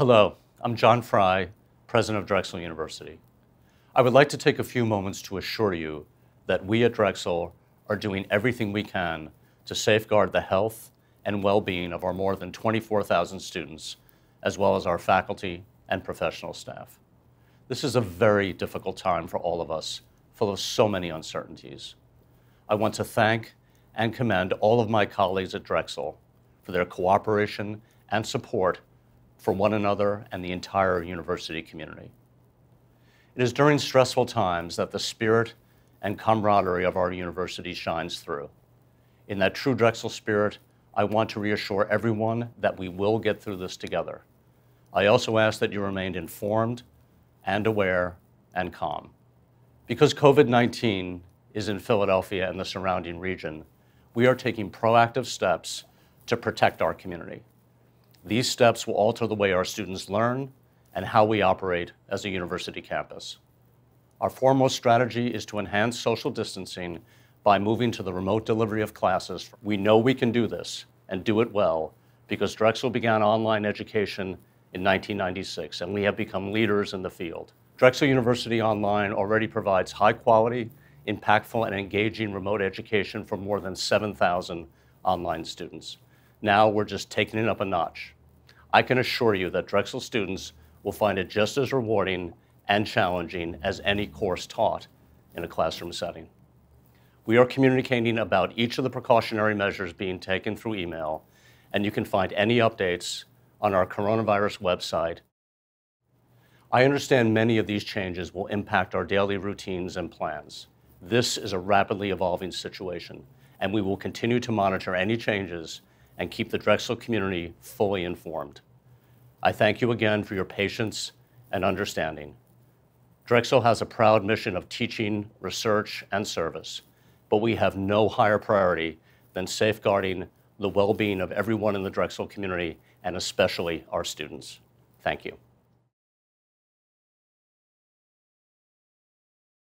Hello, I'm John Fry, President of Drexel University. I would like to take a few moments to assure you that we at Drexel are doing everything we can to safeguard the health and well-being of our more than 24,000 students, as well as our faculty and professional staff. This is a very difficult time for all of us, full of so many uncertainties. I want to thank and commend all of my colleagues at Drexel for their cooperation and support for one another and the entire university community. It is during stressful times that the spirit and camaraderie of our university shines through. In that true Drexel spirit, I want to reassure everyone that we will get through this together. I also ask that you remain informed and aware and calm. Because COVID-19 is in Philadelphia and the surrounding region, we are taking proactive steps to protect our community. These steps will alter the way our students learn and how we operate as a university campus. Our foremost strategy is to enhance social distancing by moving to the remote delivery of classes. We know we can do this and do it well because Drexel began online education in 1996 and we have become leaders in the field. Drexel University Online already provides high quality, impactful, and engaging remote education for more than 7,000 online students. Now we're just taking it up a notch. I can assure you that Drexel students will find it just as rewarding and challenging as any course taught in a classroom setting. We are communicating about each of the precautionary measures being taken through email, and you can find any updates on our coronavirus website. I understand many of these changes will impact our daily routines and plans. This is a rapidly evolving situation, and we will continue to monitor any changes and keep the Drexel community fully informed. I thank you again for your patience and understanding. Drexel has a proud mission of teaching, research, and service, but we have no higher priority than safeguarding the well-being of everyone in the Drexel community and especially our students. Thank you.